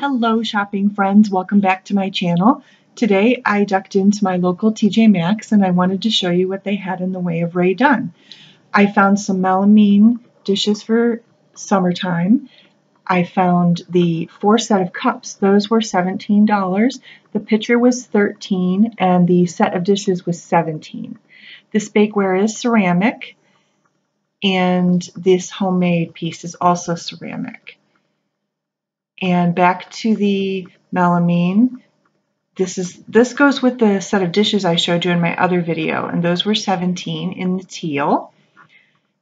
Hello shopping friends, welcome back to my channel. Today I ducked into my local TJ Maxx and I wanted to show you what they had in the way of Rae Dunn. I found some melamine dishes for summertime. I found the four set of cups. Those were $17. The pitcher was $13, and the set of dishes was $17. This bakeware is ceramic and this homemade piece is also ceramic. And back to the melamine. This is this goes with the set of dishes I showed you in my other video, and those were 17 in the teal.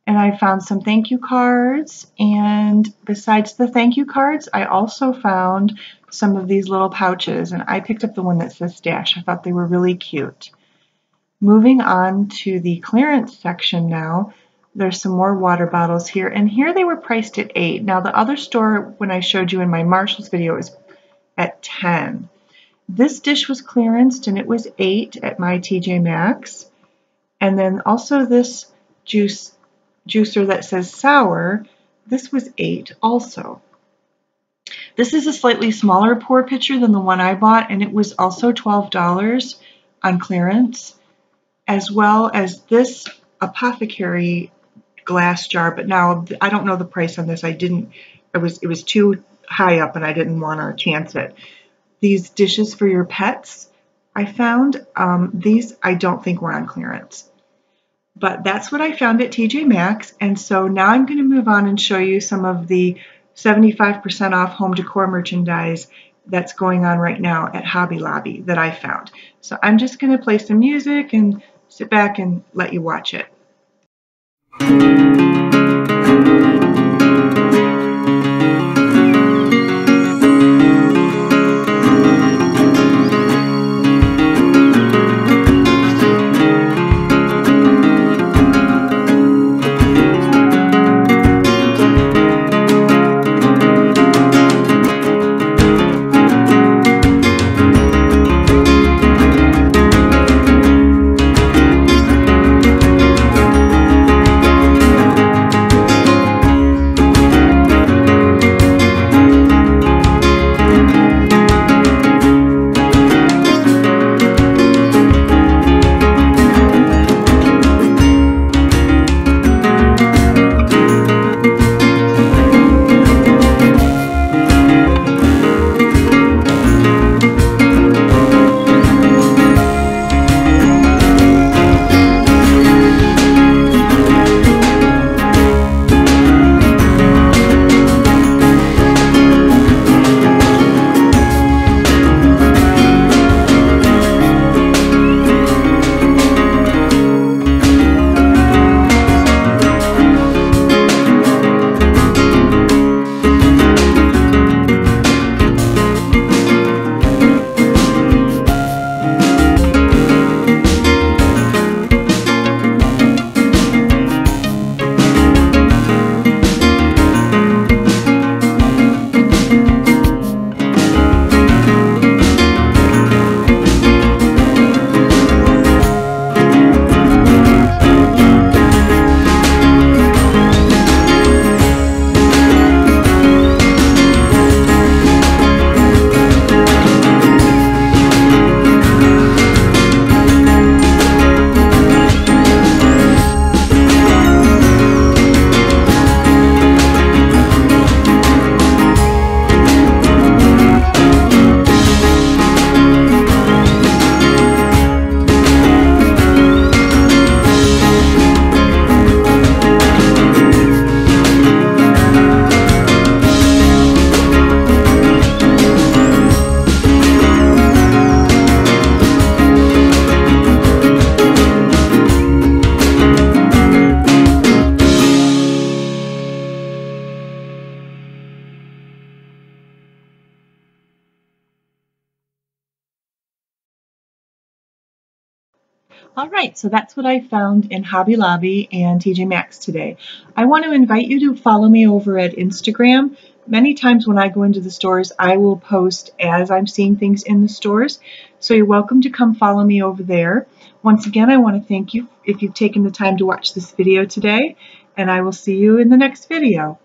And I found some thank you cards, and besides the thank you cards, I also found some of these little pouches, and I picked up the one that says Stash. I thought they were really cute. Moving on to the clearance section now, there's some more water bottles here, and here they were priced at 8 Now the other store, when I showed you in my Marshalls video, was at 10 This dish was clearanced, and it was 8 at my TJ Maxx. And then also this juice juicer that says sour, this was 8 also. This is a slightly smaller pour pitcher than the one I bought, and it was also $12 on clearance, as well as this apothecary glass jar, but now I don't know the price on this. I didn't, it was, it was too high up and I didn't want to chance it. These dishes for your pets, I found, um, these I don't think were on clearance. But that's what I found at TJ Maxx. And so now I'm going to move on and show you some of the 75% off home decor merchandise that's going on right now at Hobby Lobby that I found. So I'm just going to play some music and sit back and let you watch it. All right, so that's what I found in Hobby Lobby and TJ Maxx today. I want to invite you to follow me over at Instagram. Many times when I go into the stores, I will post as I'm seeing things in the stores. So you're welcome to come follow me over there. Once again, I want to thank you if you've taken the time to watch this video today, and I will see you in the next video.